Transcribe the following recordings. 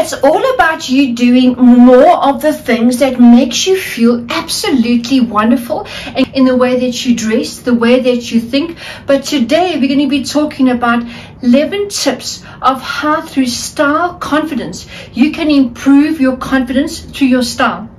It's all about you doing more of the things that makes you feel absolutely wonderful in the way that you dress, the way that you think. But today we're going to be talking about 11 tips of how through style confidence you can improve your confidence through your style.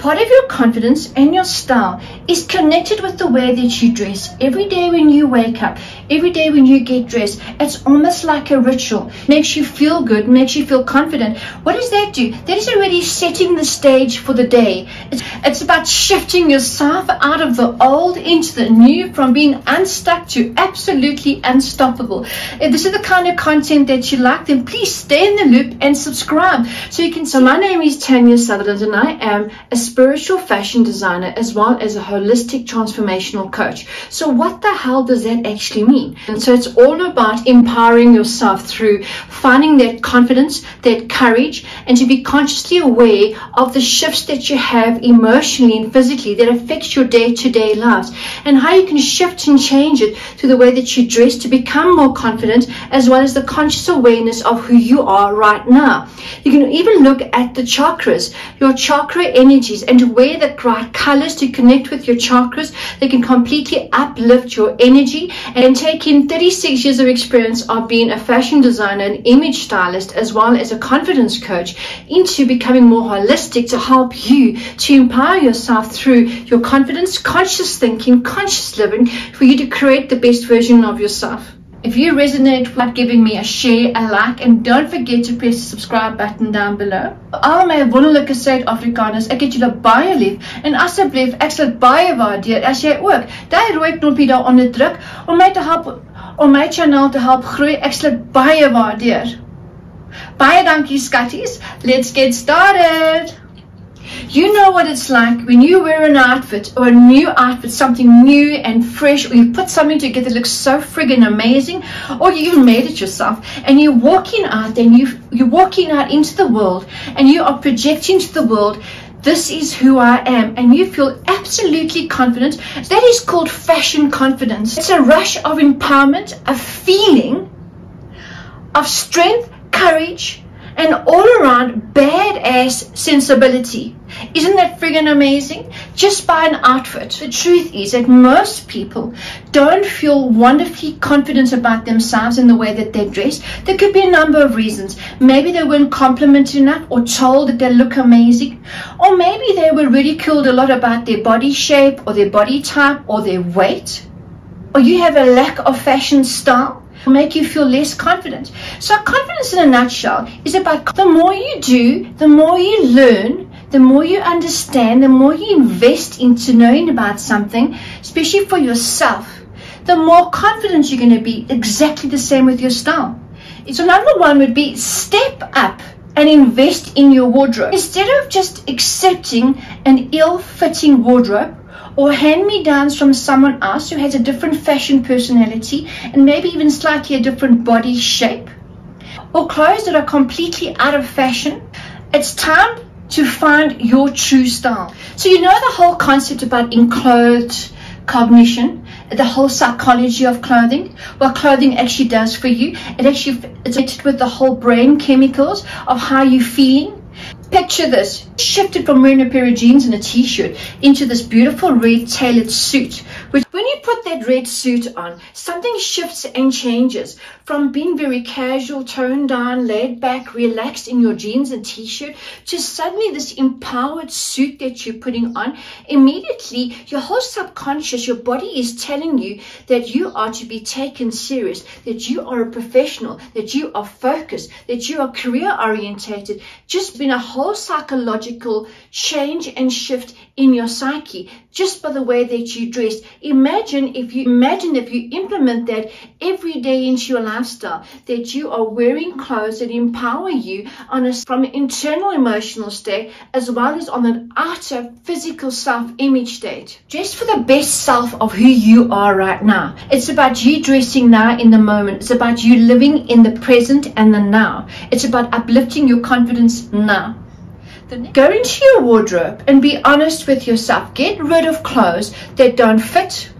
Part of your confidence and your style is connected with the way that you dress. Every day when you wake up, every day when you get dressed, it's almost like a ritual. Makes you feel good, makes you feel confident. What does that do? That is already setting the stage for the day. It's, it's about shifting yourself out of the old into the new, from being unstuck to absolutely unstoppable. If this is the kind of content that you like, then please stay in the loop and subscribe so you can. So my name is Tania Sutherland and I am a spiritual fashion designer as well as a holistic transformational coach. So what the hell does that actually mean? And so it's all about empowering yourself through finding that confidence, that courage, and to be consciously aware of the shifts that you have emotionally and physically that affects your day-to-day lives and how you can shift and change it through the way that you dress to become more confident as well as the conscious awareness of who you are right now. You can even look at the chakras, your chakra energies energies and wear the right colors to connect with your chakras. They can completely uplift your energy and take in 36 years of experience of being a fashion designer, an image stylist, as well as a confidence coach into becoming more holistic to help you to empower yourself through your confidence, conscious thinking, conscious living for you to create the best version of yourself. If you resonate with giving me a share, a like, and don't forget to press the subscribe button down below. Al my wonderlike Suid-Afrikaners, ek het julle baie lief en asseblief ek sal baie waardeer as jy ook daai rooi knoppie daar onder druk om my te help om my channel te help groei. Ek sal baie waardeer. Baie dankie skatties. Let's get started. You know what it's like when you wear an outfit or a new outfit, something new and fresh, or you put something together that looks so friggin' amazing, or you made it yourself, and you're walking out and you, you're walking out into the world and you are projecting to the world this is who I am, and you feel absolutely confident. That is called fashion confidence. It's a rush of empowerment, a feeling of strength, courage, and all around badass sensibility. Isn't that friggin' amazing? Just by an outfit. The truth is that most people don't feel wonderfully confident about themselves in the way that they dress. There could be a number of reasons. Maybe they weren't complimented enough or told that they look amazing. Or maybe they were ridiculed a lot about their body shape or their body type or their weight. Or you have a lack of fashion style make you feel less confident. So confidence in a nutshell is about the more you do, the more you learn, the more you understand, the more you invest into knowing about something, especially for yourself, the more confident you're going to be exactly the same with your style. So number one would be step up and invest in your wardrobe. Instead of just accepting an ill-fitting wardrobe or hand-me-downs from someone else who has a different fashion personality and maybe even slightly a different body shape or clothes that are completely out of fashion, it's time to find your true style. So you know the whole concept about enclothed cognition, the whole psychology of clothing, what clothing actually does for you. It actually it's connected with the whole brain chemicals of how you're feeling. Picture this, shifted from wearing a pair of jeans and a t-shirt into this beautiful red tailored suit. Which when you put that red suit on, something shifts and changes from being very casual, toned down, laid back, relaxed in your jeans and t-shirt to suddenly this empowered suit that you're putting on. Immediately, your whole subconscious, your body is telling you that you are to be taken serious, that you are a professional, that you are focused, that you are career orientated. Just been a whole psychological change and shift in your psyche just by the way that you dress. Imagine if you imagine if you implement that every day into your lifestyle, that you are wearing clothes that empower you on a from an internal emotional state as well as on an outer physical self-image state. Dress for the best self of who you are right now. It's about you dressing now in the moment. It's about you living in the present and the now. It's about uplifting your confidence now. Go into your wardrobe and be honest with yourself. Get rid of clothes that don't fit,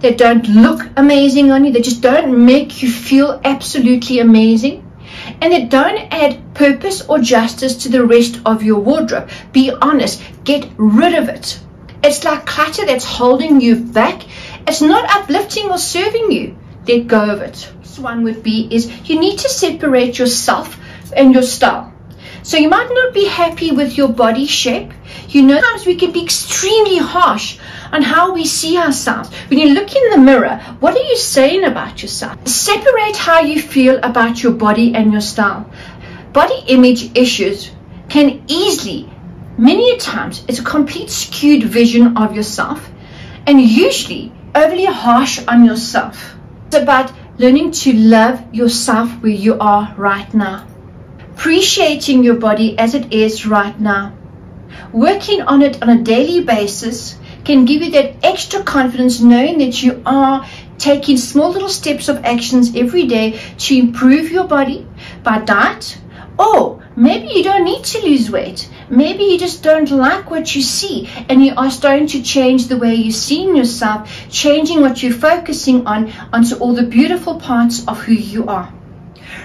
that don't look amazing on you, that just don't make you feel absolutely amazing. and that don't add purpose or justice to the rest of your wardrobe. Be honest, get rid of it. It's like clutter that's holding you back. It's not uplifting or serving you. Let go of it. This one would be is you need to separate yourself and your style. So you might not be happy with your body shape. You know, sometimes we can be extremely harsh on how we see ourselves. When you look in the mirror, what are you saying about yourself? Separate how you feel about your body and your style. Body image issues can easily, many times, it's a complete skewed vision of yourself and usually overly harsh on yourself. It's about learning to love yourself where you are right now appreciating your body as it is right now. Working on it on a daily basis can give you that extra confidence knowing that you are taking small little steps of actions every day to improve your body by diet. Or maybe you don't need to lose weight. Maybe you just don't like what you see and you are starting to change the way you see yourself changing what you're focusing on onto all the beautiful parts of who you are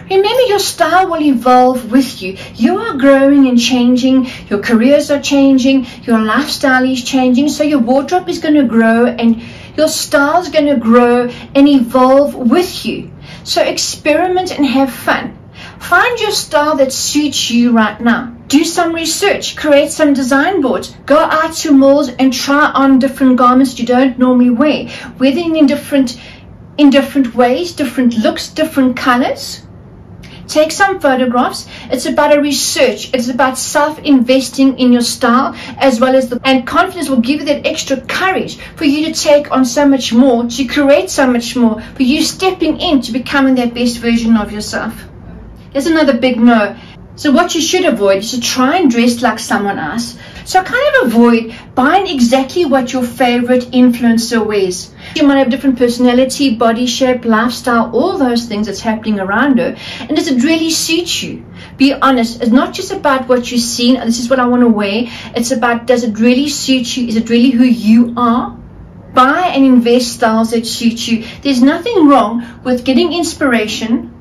Remember, your style will evolve with you. You are growing and changing. Your careers are changing. Your lifestyle is changing. So your wardrobe is going to grow and your style is going to grow and evolve with you. So experiment and have fun. Find your style that suits you right now. Do some research, create some design boards, go out to malls and try on different garments you don't normally wear, them in different in different ways, different looks, different colors. Take some photographs. It's about a research. It's about self-investing in your style as well as the, and confidence will give you that extra courage for you to take on so much more, to create so much more, for you stepping in to becoming that best version of yourself. There's another big no. So what you should avoid is to try and dress like someone else. So kind of avoid buying exactly what your favorite influencer wears. You might have different personality, body shape, lifestyle, all those things that's happening around her. And does it really suit you? Be honest. It's not just about what you've seen. This is what I want to wear. It's about does it really suit you? Is it really who you are? Buy and invest styles that suit you. There's nothing wrong with getting inspiration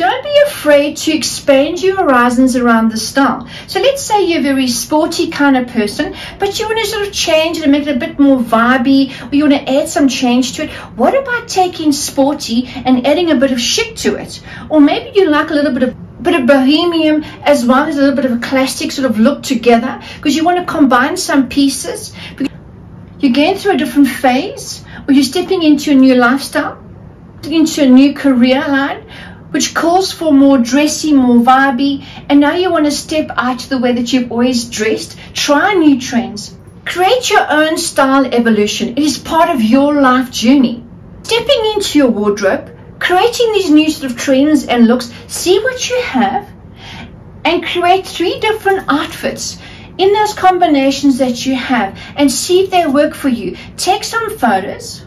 don't be afraid to expand your horizons around the style. So let's say you're a very sporty kind of person, but you want to sort of change it and make it a bit more vibey, or you want to add some change to it. What about taking sporty and adding a bit of chic to it? Or maybe you like a little bit of bit of bohemian as well as a little bit of a classic sort of look together because you want to combine some pieces. You're going through a different phase or you're stepping into a new lifestyle, into a new career line which calls for more dressy, more vibey, and now you want to step out of the way that you've always dressed. Try new trends. Create your own style evolution. It is part of your life journey. Stepping into your wardrobe, creating these new sort of trends and looks, see what you have, and create three different outfits in those combinations that you have and see if they work for you. Take some photos.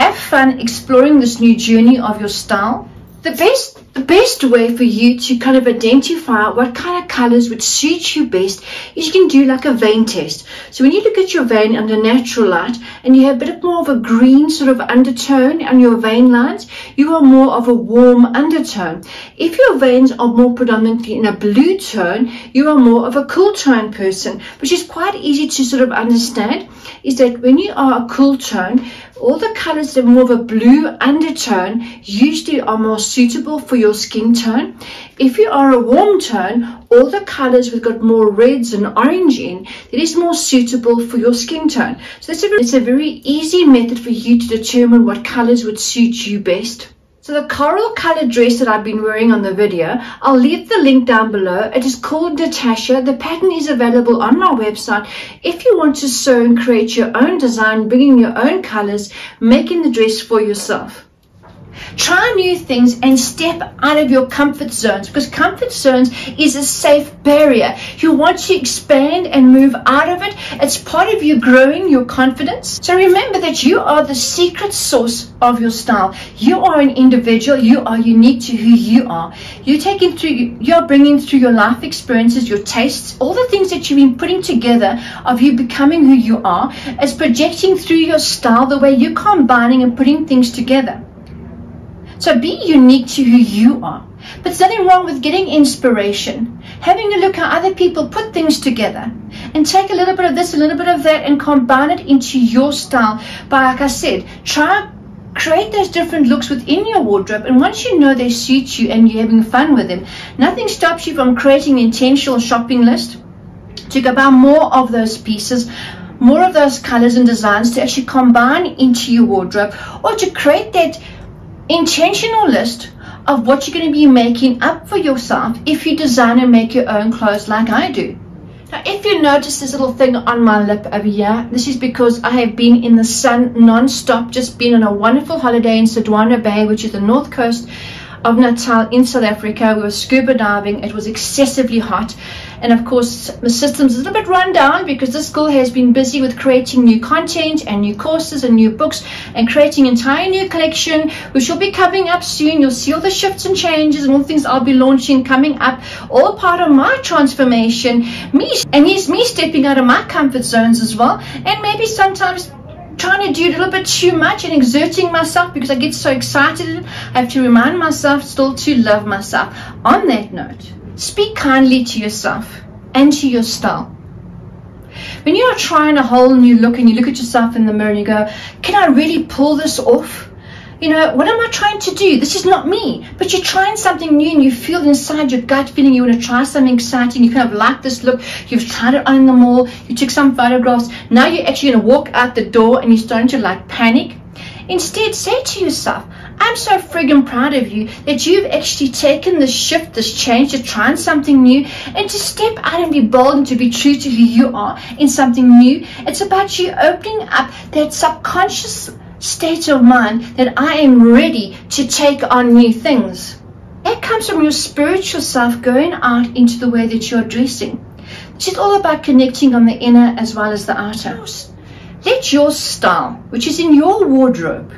Have fun exploring this new journey of your style the best the best way for you to kind of identify what kind of colors would suit you best is you can do like a vein test. So when you look at your vein under natural light and you have a bit of more of a green sort of undertone on your vein lines, you are more of a warm undertone. If your veins are more predominantly in a blue tone, you are more of a cool tone person, which is quite easy to sort of understand is that when you are a cool tone, all the colors that are more of a blue undertone usually are more suitable for your skin tone. If you are a warm tone, all the colors with got more reds and orange in, it is more suitable for your skin tone. So a very, it's a very easy method for you to determine what colors would suit you best. So the coral colored dress that I've been wearing on the video, I'll leave the link down below. It is called Natasha. The pattern is available on my website. If you want to sew and create your own design, bringing your own colors, making the dress for yourself. Try new things and step out of your comfort zones because comfort zones is a safe barrier. You want to expand and move out of it. It's part of you growing your confidence. So remember that you are the secret source of your style. You are an individual. You are unique to who you are. You're taking through, you're bringing through your life experiences, your tastes, all the things that you've been putting together of you becoming who you are as projecting through your style, the way you're combining and putting things together. So be unique to who you are. But there's nothing wrong with getting inspiration, having a look how other people put things together, and take a little bit of this, a little bit of that, and combine it into your style. But like I said, try create those different looks within your wardrobe and once you know they suit you and you're having fun with them nothing stops you from creating an intentional shopping list to go buy more of those pieces more of those colors and designs to actually combine into your wardrobe or to create that intentional list of what you're going to be making up for yourself if you design and make your own clothes like I do. Now, if you notice this little thing on my lip over here, this is because I have been in the sun non-stop, just been on a wonderful holiday in Sodwana Bay, which is the north coast of Natal in South Africa. We were scuba diving. It was excessively hot. And of course, my system's a little bit run down because the school has been busy with creating new content and new courses and new books and creating entire new collection, which will be coming up soon. You'll see all the shifts and changes and all things I'll be launching coming up, all part of my transformation. Me and yes, me stepping out of my comfort zones as well. And maybe sometimes trying to do a little bit too much and exerting myself because I get so excited. I have to remind myself still to love myself. On that note, speak kindly to yourself and to your style. When you are trying a whole new look and you look at yourself in the mirror and you go, can I really pull this off? You know, what am I trying to do? This is not me. But you're trying something new and you feel inside your gut feeling you want to try something exciting. You kind of like this look. You've tried it on in the mall. You took some photographs. Now you're actually going to walk out the door and you're starting to like panic. Instead, say to yourself, I'm so friggin' proud of you that you've actually taken this shift, this change to try something new and to step out and be bold and to be true to who you are in something new. It's about you opening up that subconscious state of mind that I am ready to take on new things. That comes from your spiritual self going out into the way that you're dressing. It's all about connecting on the inner as well as the outer. Let your style, which is in your wardrobe,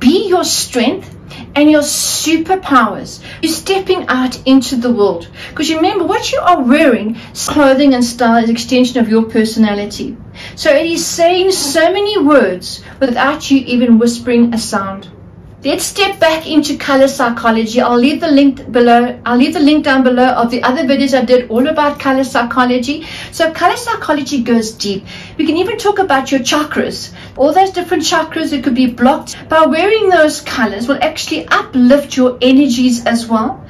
be your strength and your superpowers. You're stepping out into the world. Because remember, what you are wearing, clothing and style, is extension of your personality. So it is saying so many words without you even whispering a sound. Let's step back into color psychology. I'll leave the link below. I'll leave the link down below of the other videos I did all about color psychology. So color psychology goes deep. We can even talk about your chakras. All those different chakras that could be blocked by wearing those colors will actually uplift your energies as well.